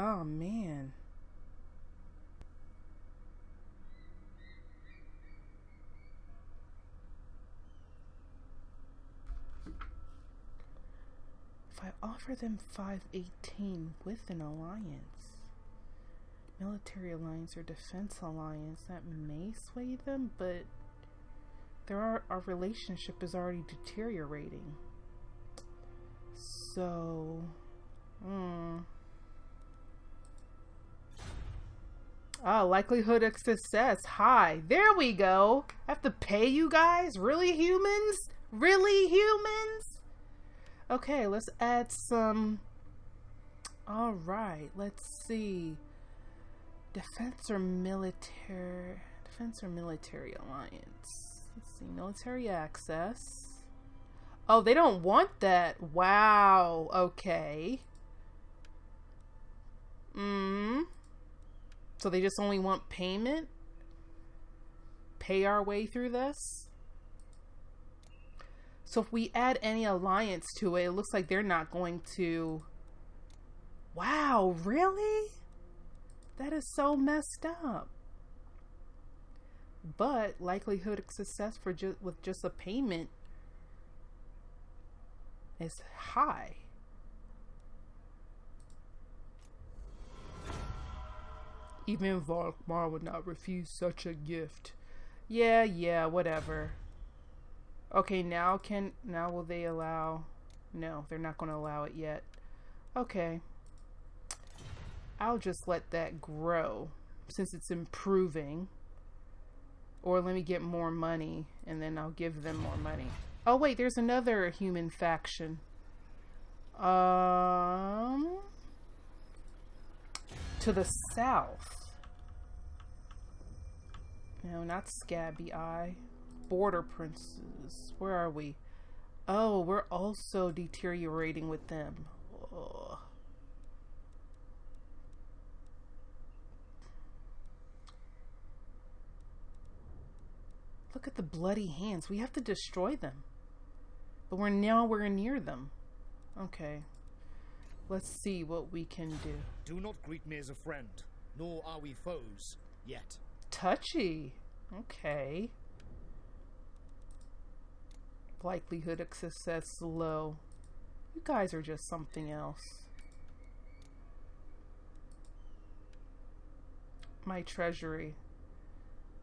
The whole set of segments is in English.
Oh man. If I offer them 518 with an alliance, military alliance or defense alliance, that may sway them, but there are, our relationship is already deteriorating. So, hmm. Oh, likelihood of success high. There we go. I have to pay you guys? Really, humans? Really, humans? Okay, let's add some. All right, let's see. Defense or military? Defense or military alliance? Let's see. Military access. Oh, they don't want that. Wow. Okay. Hmm. So they just only want payment? Pay our way through this? So if we add any alliance to it, it looks like they're not going to. Wow, really? That is so messed up. But likelihood of success for just with just a payment is high. Even Volkmar would not refuse such a gift. Yeah, yeah, whatever. Okay, now can now will they allow No, they're not going to allow it yet. Okay. I'll just let that grow since it's improving. Or let me get more money and then I'll give them more money. Oh wait, there's another human faction. Um to the south. No, not Scabby Eye. Border Princes. Where are we? Oh, we're also deteriorating with them. Ugh. Look at the bloody hands. We have to destroy them. But we're now we're near them. Okay. Let's see what we can do. Do not greet me as a friend, nor are we foes yet. Touchy. Okay. Likelihood of success low. You guys are just something else. My treasury.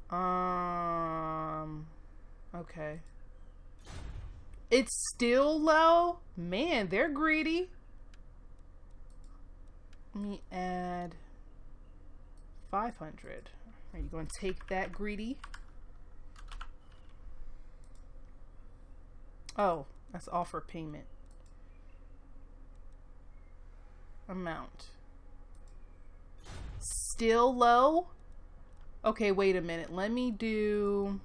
Um. Okay. It's still low? Man, they're greedy. Let me add 500. Are you going to take that, greedy? Oh, that's offer payment. Amount. Still low? Okay, wait a minute. Let me do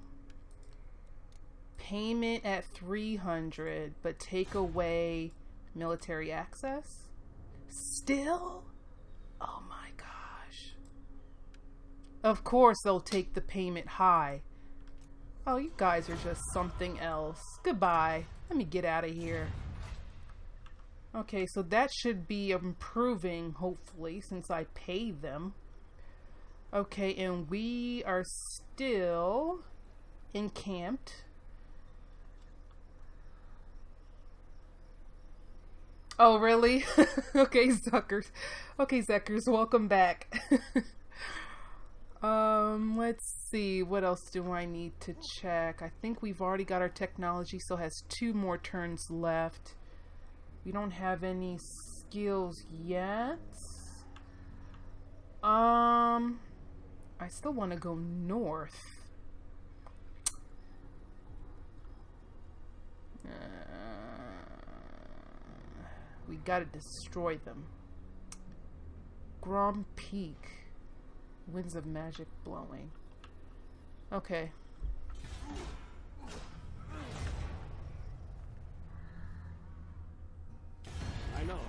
payment at 300, but take away military access? Still? Oh my. Of course they'll take the payment high. Oh, you guys are just something else. Goodbye. Let me get out of here. Okay, so that should be improving, hopefully, since I paid them. Okay, and we are still encamped. Oh, really? okay, Zuckers. Okay, Zuckers, welcome back. um, let's see. What else do I need to check? I think we've already got our technology, so has two more turns left. We don't have any skills yet. Um, I still want to go north. Uh, we gotta destroy them. Grom Peak. Winds of magic blowing. Okay. My lord,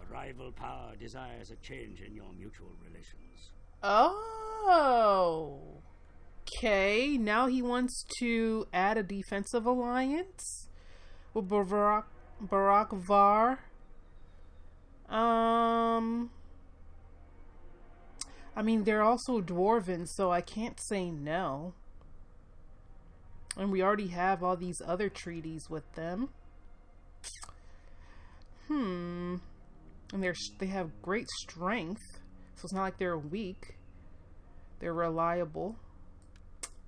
a rival power desires a change in your mutual relations. Oh. Okay, now he wants to add a defensive alliance with Barak Barak Varr. Um mean, they're also dwarven, so I can't say no. And we already have all these other treaties with them. Hmm. And they're they have great strength, so it's not like they're weak. They're reliable.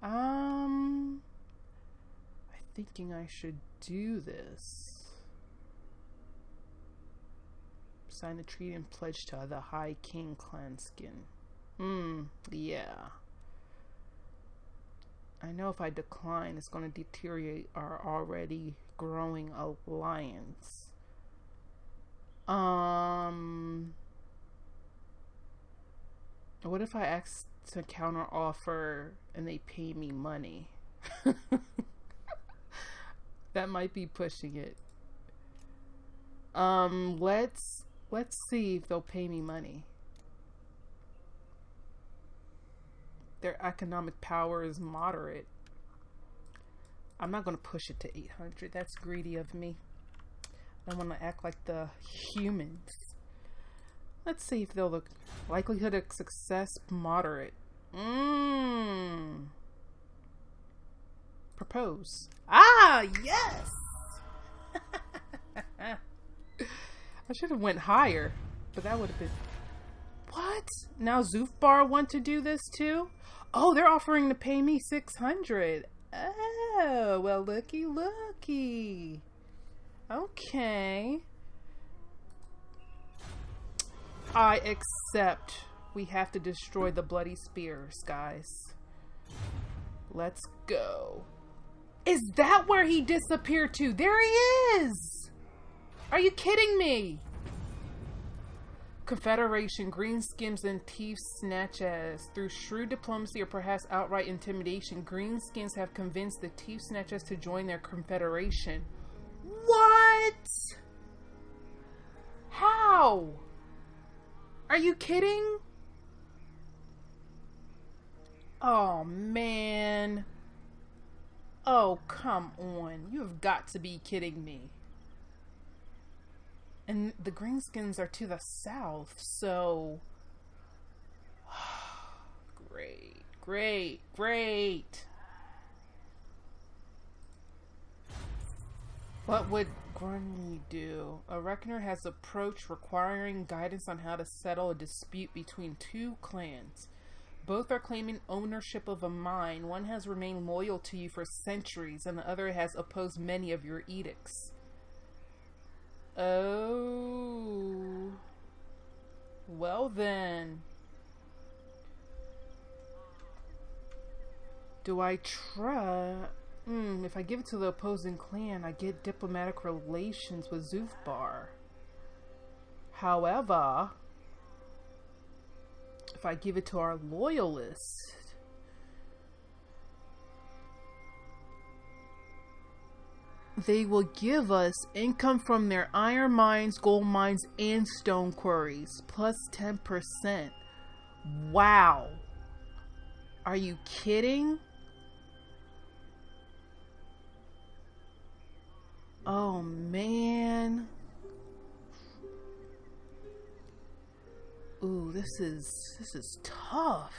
Um, I'm thinking I should do this. Sign the treaty and pledge to the High King Clanskin. Hmm, yeah. I know if I decline, it's going to deteriorate our already growing alliance. Um, what if I ask to counter offer and they pay me money? that might be pushing it. Um, let's let's see if they'll pay me money. Their economic power is moderate. I'm not going to push it to 800. That's greedy of me. I want to act like the humans. Let's see if they'll look. Likelihood of success moderate. Mmm. Propose. Ah, yes! I should have went higher, but that would have been... What? Now Zhufbar want to do this too? Oh, they're offering to pay me 600. Oh, well, looky, looky. Okay. I accept we have to destroy the bloody spears, guys. Let's go. Is that where he disappeared to? There he is! Are you kidding me? Confederation, greenskins, and thief snatchers. Through shrewd diplomacy or perhaps outright intimidation, greenskins have convinced the thief snatchers to join their confederation. What? How? Are you kidding? Oh, man. Oh, come on. You have got to be kidding me. And the greenskins are to the south, so. great, great, great. What would Grungni do? A reckoner has approached requiring guidance on how to settle a dispute between two clans. Both are claiming ownership of a mine. One has remained loyal to you for centuries, and the other has opposed many of your edicts. Oh. Well then. Do I try? Hmm, if I give it to the opposing clan, I get diplomatic relations with Zhufbar. However, if I give it to our loyalists, they will give us income from their iron mines, gold mines, and stone quarries, plus 10%. Wow. Are you kidding? Oh man. Ooh, this is this is tough.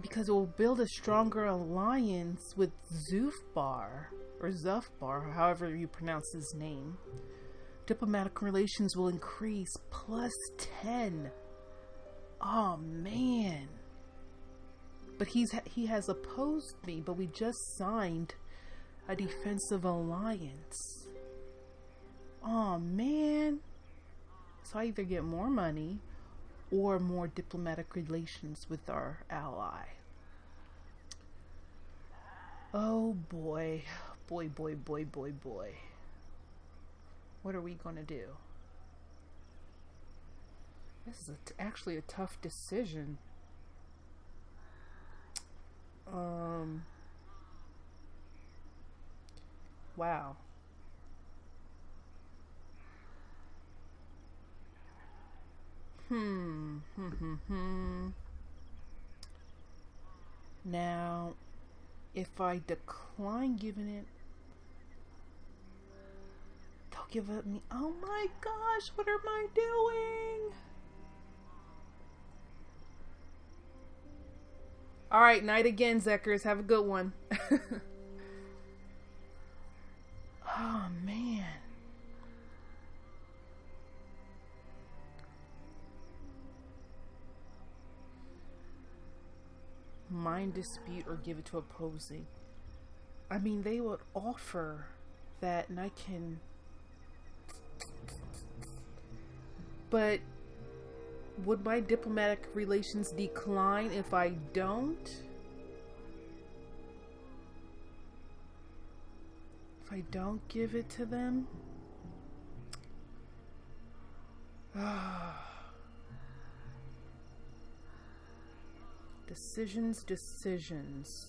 Because it will build a stronger alliance with Zhufbar or Zhufbar, however you pronounce his name. Diplomatic relations will increase plus 10. Oh man. But he's he has opposed me, but we just signed a defensive alliance. Oh man. So I either get more money or more diplomatic relations with our ally. Oh boy. Boy, boy, boy, boy, boy. What are we going to do? This is actually a tough decision. Um. Wow. Hmm, hmm. Hmm. Hmm. Now, if I decline giving it, they'll give it me. Oh my gosh, what am I doing? All right, night again, Zeckers. Have a good one. Mind dispute or give it to opposing. I mean, they would offer that, and I can. But would my diplomatic relations decline if I don't? If I don't give it to them? Ah. Decisions, decisions.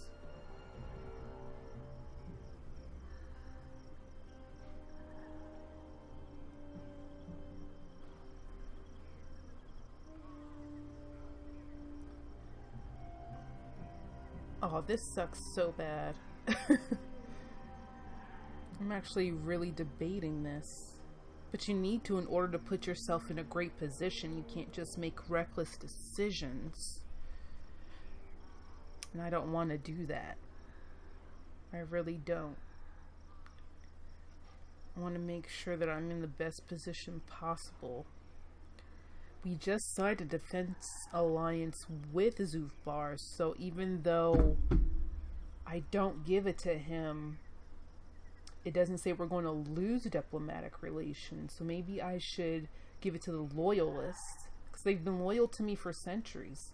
Oh, this sucks so bad. I'm actually really debating this. But you need to in order to put yourself in a great position. You can't just make reckless decisions. And I don't want to do that. I really don't. I want to make sure that I'm in the best position possible. We just signed a defense alliance with Zhufbar, so even though I don't give it to him, it doesn't say we're going to lose diplomatic relations. So maybe I should give it to the loyalists because they've been loyal to me for centuries,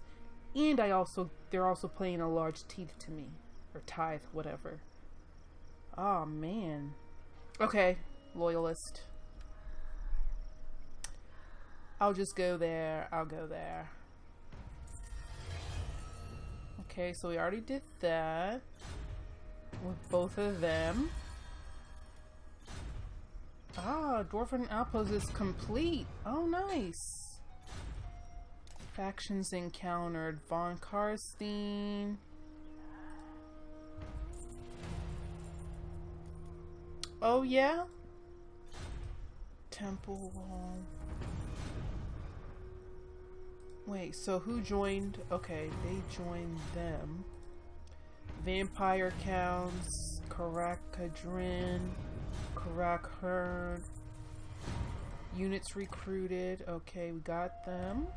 and I also they're also playing a large teeth to me or tithe, whatever. Oh man. Okay, loyalist. I'll just go there. I'll go there. Okay, so we already did that with both of them. Ah, Dwarven Outpost is complete. Oh, nice. Factions encountered. Von Carstein. Oh, yeah? Temple Wall. Wait, so who joined? Okay, they joined them. Vampire Counts, Karak Kadrin, Karak Hirn. Units recruited. Okay, we got them.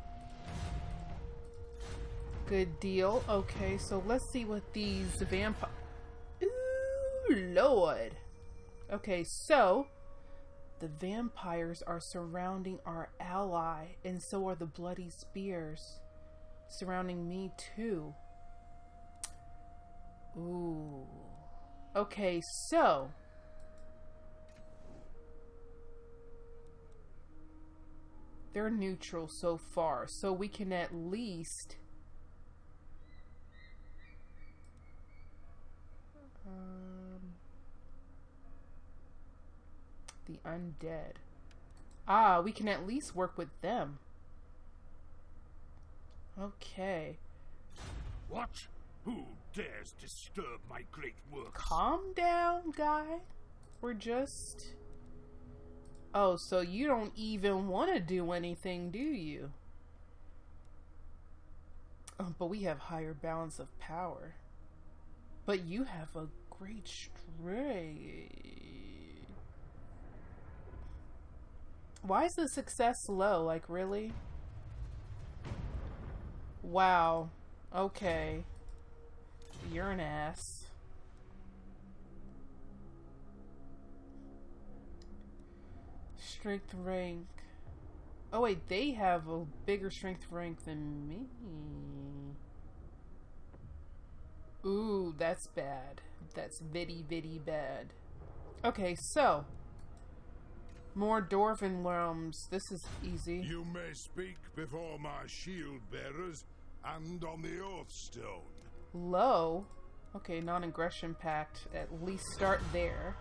Good deal. Okay, so let's see what these vampire... Ooh, Lord. Okay, so the vampires are surrounding our ally, and so are the bloody spears surrounding me too. Ooh. Okay, so they're neutral so far, so we can at least um, the undead. Ah, we can at least work with them. Okay. What? Who dares disturb my great work? Calm down, guy. We're just... Oh, so you don't even want to do anything, do you? Oh, but we have higher balance of power. But you have a great strength. Why is the success low? Like, really? Wow. Okay. You're an ass. Strength rank. Oh wait, they have a bigger strength rank than me. Ooh, that's bad. That's vitty vitty bad. Okay, so more dwarven realms. This is easy. You may speak before my shield bearers and on the oath stone. Low. Okay, non-aggression pact. At least start there.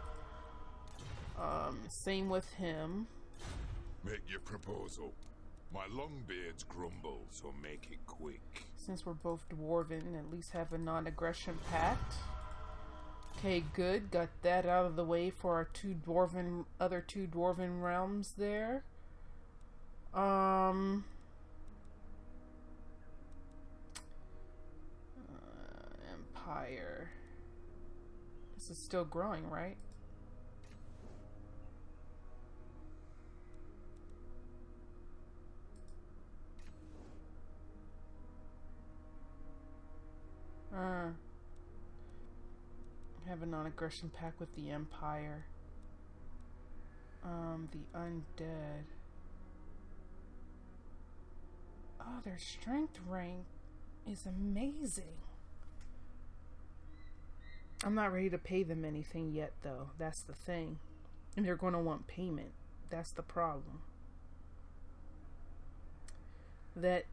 Um, same with him. Make your proposal. My longbeards grumble, so make it quick. Since we're both dwarven, at least have a non-aggression pact. Okay, good. Got that out of the way for our two dwarven, other two dwarven realms there. Um, Empire. This is still growing, right? Uh, have a non-aggression pact with the Empire. Um, the undead. Oh, their strength rank is amazing. I'm not ready to pay them anything yet, though. That's the thing. And they're going to want payment. That's the problem. That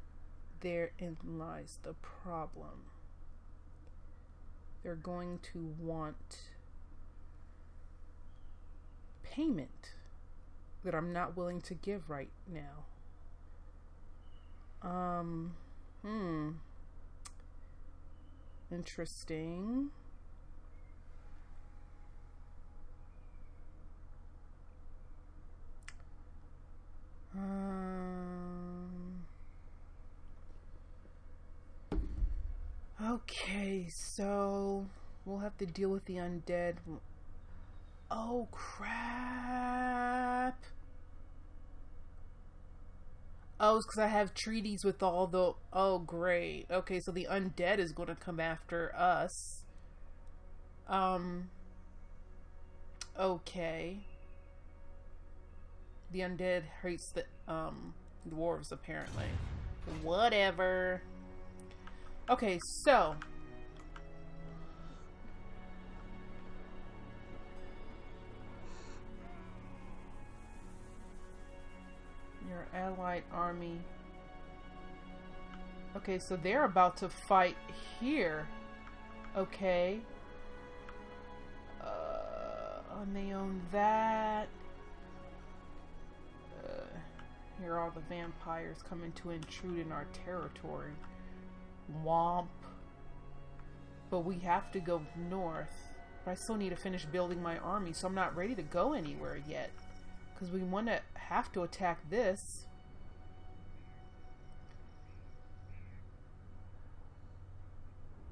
therein lies the problem. They're going to want payment that I'm not willing to give right now. Um, hmm. Interesting. Um, okay, so we'll have to deal with the undead. Oh, crap. Oh, it's because I have treaties with all the. Oh, great. Okay, so the undead is going to come after us. Um. Okay. The undead hates the um dwarves apparently. Whatever. Okay, so your allied army. Okay, so they're about to fight here. Okay. Uh, and they own that. Uh, here are all the vampires coming to intrude in our territory. Womp. But we have to go north. But I still need to finish building my army, so I'm not ready to go anywhere yet. Because we want to have to attack this.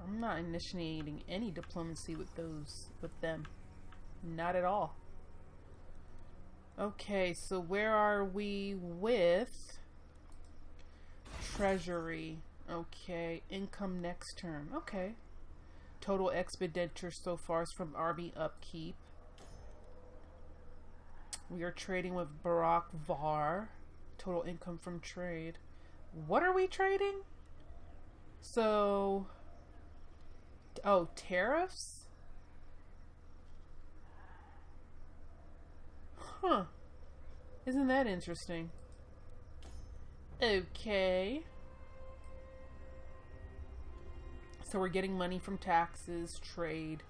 I'm not initiating any diplomacy with those, with them. Not at all. Okay, so where are we with treasury? Okay, income next term. Okay. Total expenditure so far is from army upkeep. We are trading with Barak Varr. Total income from trade. What are we trading? So, oh, tariffs? Huh. Isn't that interesting? Okay. So we're getting money from taxes, trade.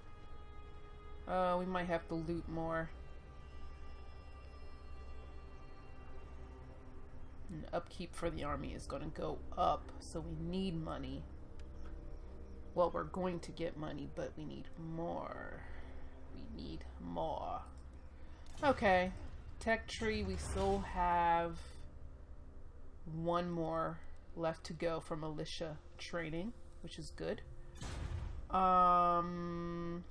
Uh, we might have to loot more. And upkeep for the army is going to go up, so we need money. Well, we're going to get money, but we need more. We need more. Okay. Tech tree, we still have one more left to go for militia training, which is good. Um,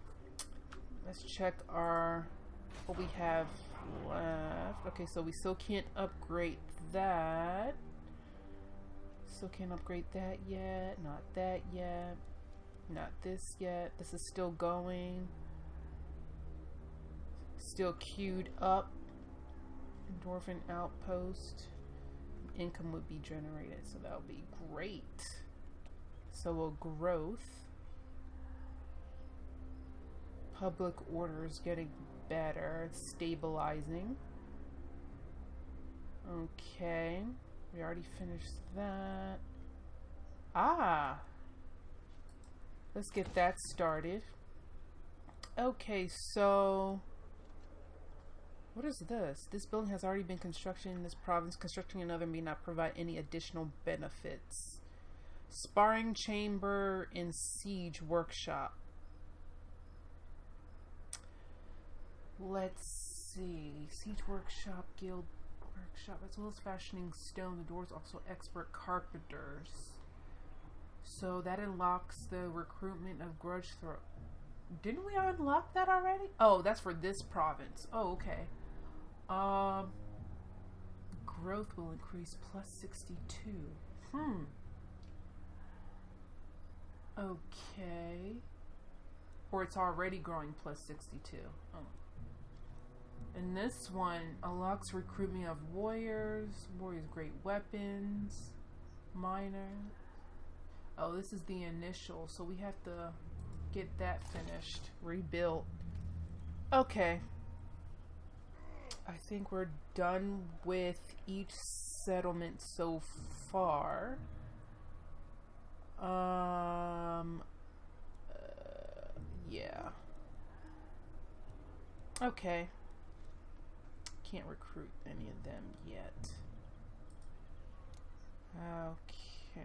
let's check our what we have left. Okay, so we still can't upgrade that. Still can't upgrade that yet. Not that yet. Not this yet. This is still going. Still queued up. Dwarven outpost. Income would be generated, so that would be great. So a growth. Public order is getting better. It's stabilizing. Okay. We already finished that. Ah! Let's get that started. Okay, so... What is this? This building has already been constructed in this province. Constructing another may not provide any additional benefits. Sparring chamber and siege workshop. Let's see. Siege workshop, guild workshop, as well as fashioning stone. The doors also expert carpenters. So that unlocks the recruitment of grudge throw. Didn't we unlock that already? Oh, that's for this province. Oh, okay. Um, growth will increase plus 62. Hmm. Okay. Or it's already growing plus 62. Oh. And this one unlocks recruitment of warriors, warriors great weapons, minor. Oh, this is the initial, so we have to get that finished, rebuilt. Okay. I think we're done with each settlement so far. Um, uh, yeah. Okay. Can't recruit any of them yet. Okay.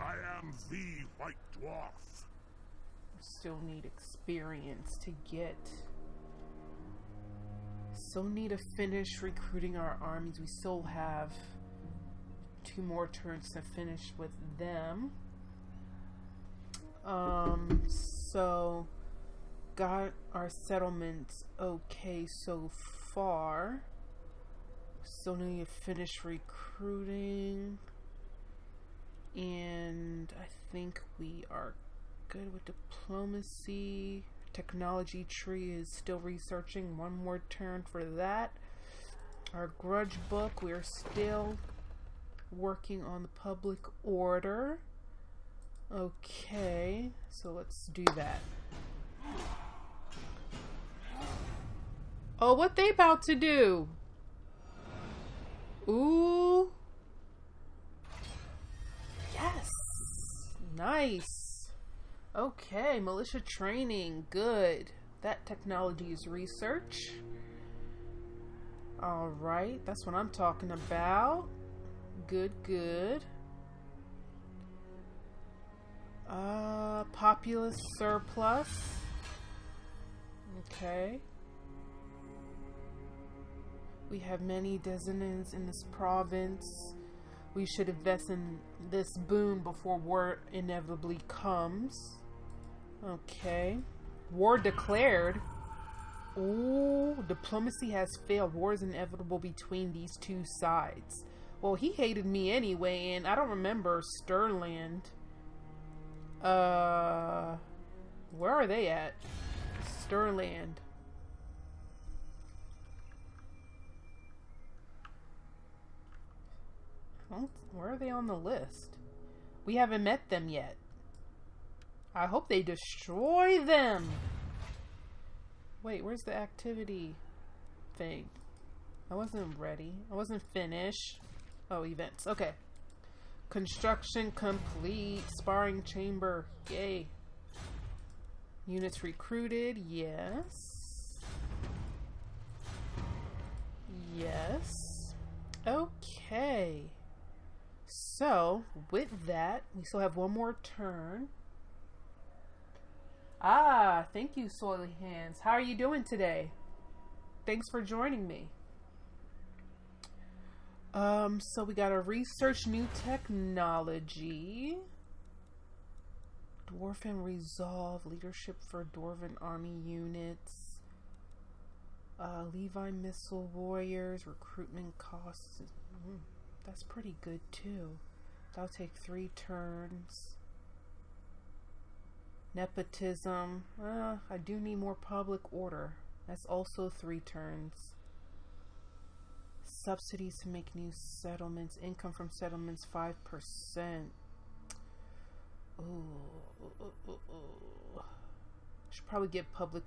I am the White Dwarf. Still need experience to get. Still need to finish recruiting our armies. We still have two more turns to finish with them. Um, so got our settlements okay so far. Still need to finish recruiting. And I think we are good with diplomacy. Technology tree is still researching. One more turn for that. Our grudge book, we're still working on the public order. Okay, so let's do that. Oh, what they about to do? Ooh. Yes. Nice. Okay, militia training. Good. That technology is research. Alright, that's what I'm talking about. Good, good. Uh, populous surplus. Okay. We have many descendants in this province. We should invest in this boom before war inevitably comes. Okay. War declared. Ooh, diplomacy has failed. War is inevitable between these two sides. Well, he hated me anyway, and I don't remember Stirland. Uh, where are they at? Stirland. Where are they on the list? We haven't met them yet. I hope they destroy them. Wait, where's the activity thing? I wasn't ready. I wasn't finished. Oh, events. Okay. Construction complete. Sparring chamber. Yay. Units recruited. Yes. Yes. Okay. So, with that, we still have one more turn. Ah, thank you, Soily Hands. How are you doing today? Thanks for joining me. Um, so we got to research new technology. Dwarven Resolve, leadership for Dwarven army units. Uh, Levi Missile Warriors, recruitment costs. Mm, that's pretty good too. That'll take three turns. Nepotism. Uh, I do need more public order. That's also three turns subsidies to make new settlements, income from settlements 5%. Ooh, ooh, ooh, ooh. Should probably get public.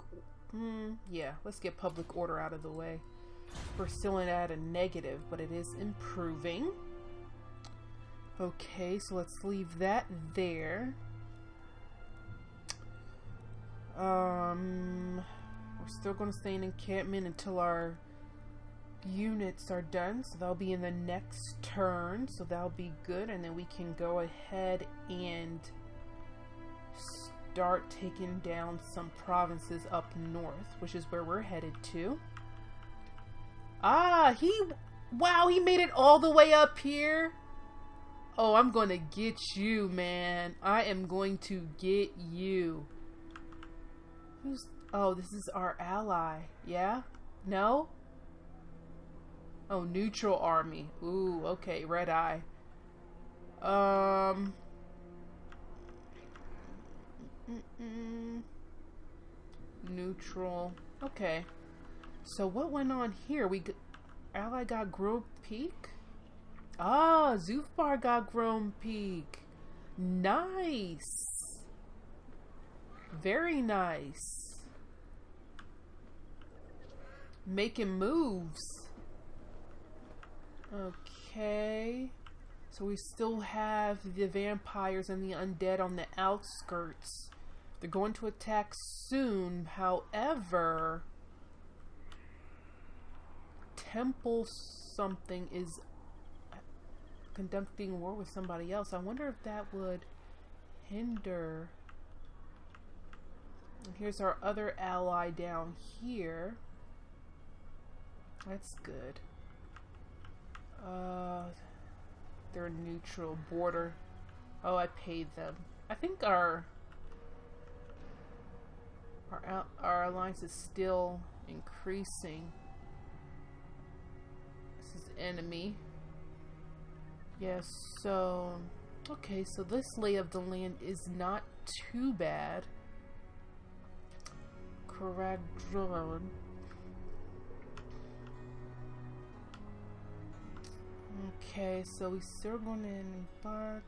Mm, yeah, let's get public order out of the way. We're still at a negative, but it is improving. Okay, so let's leave that there. Um, we're still going to stay in encampment until our units are done, so they'll be in the next turn, so that'll be good, and then we can go ahead and start taking down some provinces up north, which is where we're headed to. Ah, he, wow, he made it all the way up here. Oh, I'm going to get you, man. I am going to get you. Who's... Oh, this is our ally. Yeah? No? Oh, neutral army. Ooh, okay. Red eye. Um... Mm -mm. Neutral. Okay. So what went on here? We... Ally got Grom Peak? Ah, Zhufbar got Grom Peak. Nice. Very nice. Making moves. Okay. So we still have the vampires and the undead on the outskirts. They're going to attack soon. However, Temple something is conducting war with somebody else. I wonder if that would hinder. Here's our other ally down here. That's good. Uh, they're neutral border. Oh, I paid them. I think our our our alliance is still increasing. This is enemy. Yes, so okay, so this lay of the land is not too bad. Caradron. Okay, so we still going to embark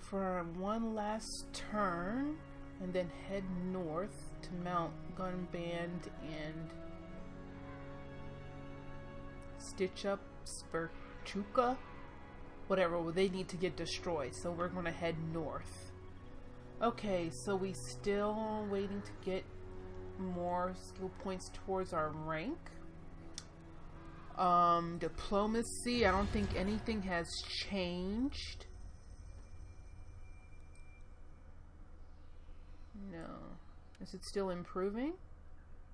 for one last turn and then head north to Mount Gunbad and stitch up Spurchuka. Whatever, well, they need to get destroyed, so we're going to head north. Okay, so we still waiting to get more skill points towards our rank. Um, diplomacy, I don't think anything has changed. No. Is it still improving?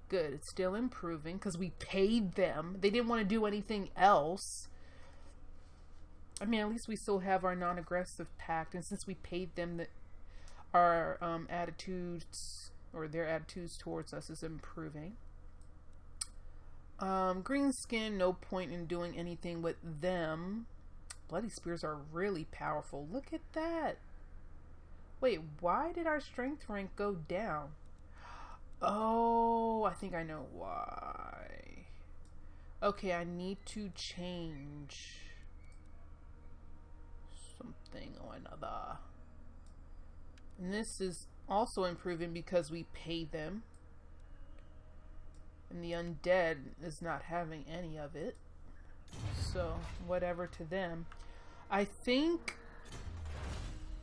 Good, it's still improving because we paid them. They didn't want to do anything else. I mean, at least we still have our non-aggressive pact, and since we paid them, that our um, attitudes or their attitudes towards us is improving. Um, green skin, no point in doing anything with them. Bloody spears are really powerful. Look at that. Wait, why did our strength rank go down? Oh, I think I know why. Okay, I need to change something or another. And this is also improving because we pay them. And the undead is not having any of it. So, whatever to them. I think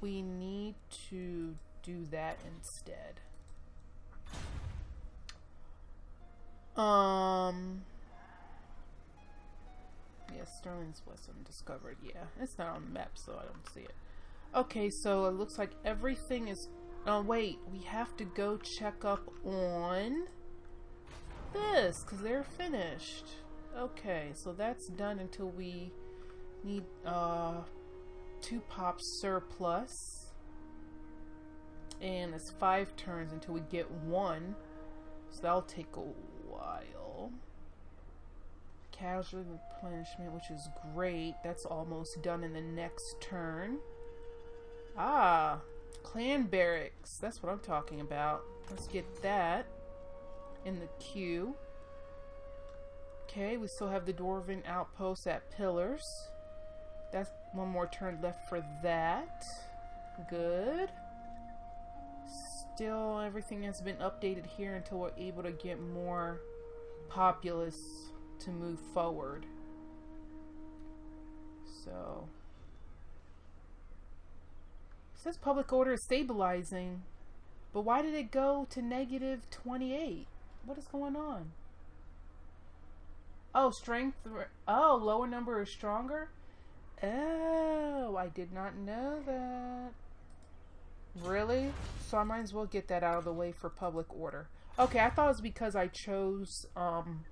we need to do that instead. Um. Yeah, Stirland's wasn't discovered. Yeah, it's not on the map, so I don't see it. Okay, so it looks like everything is. Oh wait, we have to go check up on this because they're finished. Okay, so that's done until we need uh two pops surplus. And it's five turns until we get one. So that'll take a while. Casual replenishment, which is great. That's almost done in the next turn. Ah, clan barracks. That's what I'm talking about. Let's get that in the queue. Okay, we still have the Dwarven outpost at Pillars. That's one more turn left for that. Good. Still, everything has been updated here until we're able to get more populace to move forward. So. It says public order is stabilizing. But why did it go to negative 28? What is going on? Oh, strength. Oh, lower number is stronger? Oh, I did not know that. Really? So I might as well get that out of the way for public order. Okay, I thought it was because I chose, um...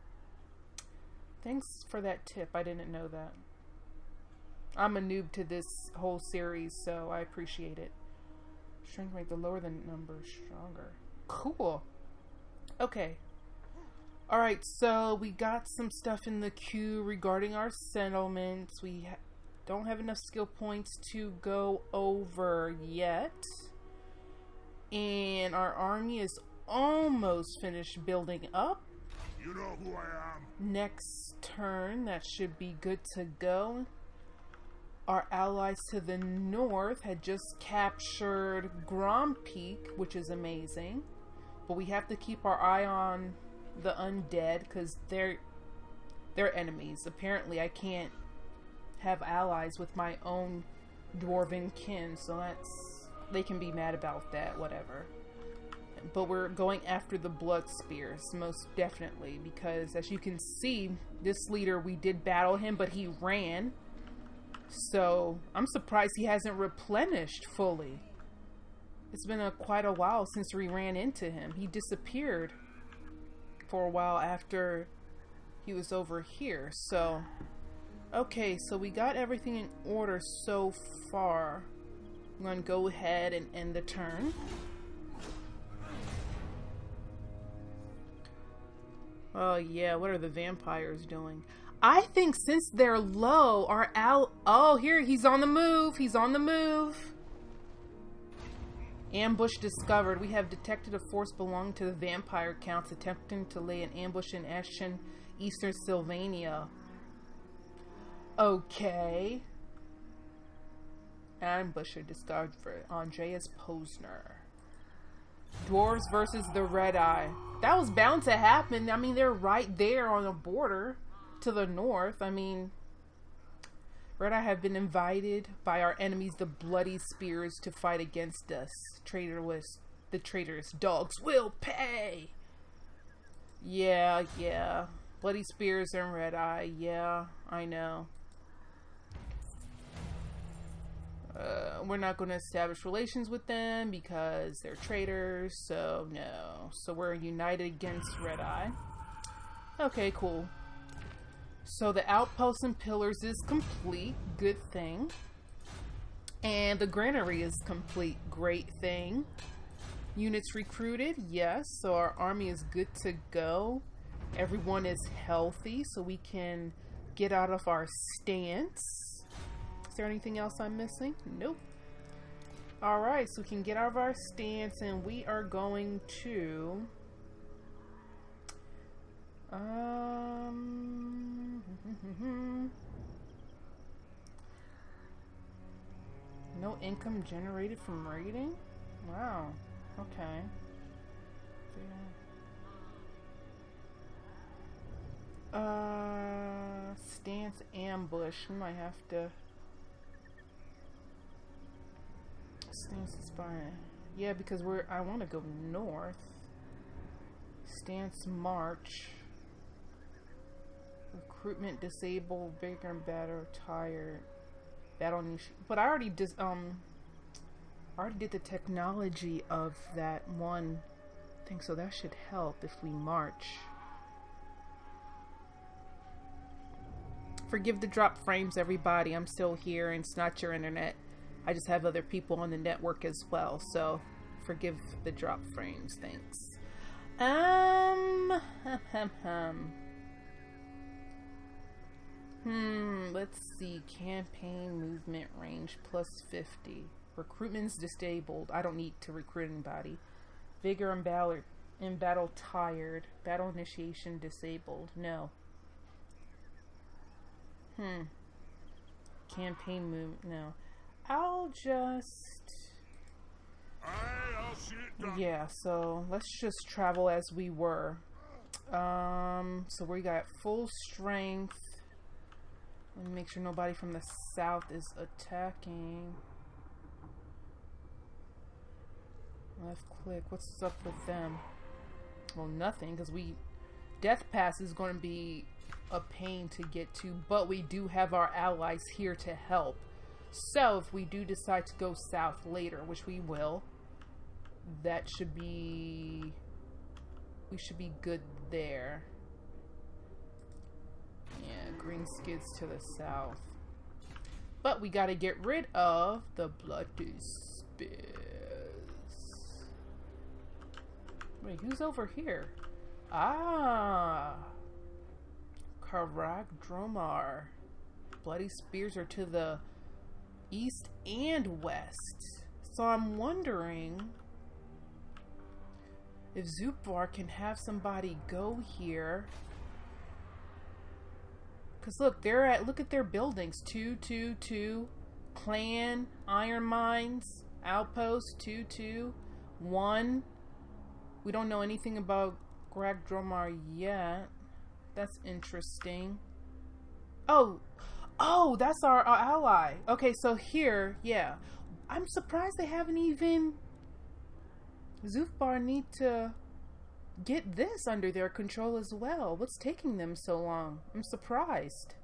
Thanks for that tip. I didn't know that. I'm a noob to this whole series, so I appreciate it. Strength rate, the lower the number, stronger. Cool. Okay. Alright, so we got some stuff in the queue regarding our settlements. We ha don't have enough skill points to go over yet. And our army is almost finished building up. You know who I am? Next turn, that should be good to go. Our allies to the north had just captured Grom Peak, which is amazing. But we have to keep our eye on the undead because they're they're enemies. Apparently, I can't have allies with my own dwarven kin, so that's they can be mad about that. Whatever. But we're going after the blood spears most definitely because, as you can see, this leader we did battle him, but he ran. So I'm surprised he hasn't replenished fully. It's been a, quite a while since we ran into him. He disappeared for a while after he was over here. So, okay, so we got everything in order so far. I'm going to go ahead and end the turn. Oh yeah, what are the vampires doing? I think since they're low, our al- Oh, here, he's on the move. He's on the move. Ambush discovered. We have detected a force belonging to the vampire counts attempting to lay an ambush in Eschen, Eastern Sylvania. Okay. Ambusher discovered. Andreas Posner. Dwarves versus the Red Eye. That was bound to happen. I mean, they're right there on the border to the north. I mean, Red Eye have been invited by our enemies, the Bloody Spears, to fight against us. Traitorous, the traitorous dogs will pay. Yeah, yeah. Bloody Spears and Red Eye. Yeah, I know. Uh, we're not going to establish relations with them because they're traitors, so no. So we're united against Red Eye. Okay, cool. So the outpost and pillars is complete. Good thing. And the granary is complete. Great thing. Units recruited. Yes. So our army is good to go. Everyone is healthy. So we can get out of our stance. Is there anything else I'm missing? Nope. Alright. So we can get out of our stance. And we are going to... Um, no income generated from raiding? Wow. Okay. Uh, stance ambush. We might have to. Stance spine. Yeah, because we're. I want to go north. Stance march. Recruitment disabled, bigger and better, tired. Battle niche. But I already dis um I already did the technology of that one thing, so that should help if we march. Forgive the drop frames, everybody. I'm still here and it's not your internet. I just have other people on the network as well, so forgive the drop frames. Thanks. Um, hum, hum. Hmm, let's see. Campaign movement range plus 50. Recruitment's disabled. I don't need to recruit anybody. Vigor and battle, in battle tired. Battle initiation disabled. No. Hmm. Campaign move. No. I'll just. Yeah, so let's just travel as we were. Um, so we got full strength. Let me make sure nobody from the south is attacking. Left click. What's up with them? Well, nothing, because we... Death Pass is going to be a pain to get to, but we do have our allies here to help. So, if we do decide to go south later, which we will, that should be... We should be good there. Yeah, greenskins to the south. But we gotta get rid of the bloody spears. Wait, who's over here? Ah! Karag Dromar. Bloody spears are to the east and west. So I'm wondering if Zhufbar can have somebody go here. Cause look, they're at look at their buildings. Two, two, two, clan, iron mines, outpost, two, two, one. We don't know anything about Karag Dromar yet. That's interesting. Oh, oh, that's our, our ally. Okay, so here, yeah. I'm surprised they haven't even Zhufbar need to get this under their control as well. What's taking them so long? I'm surprised.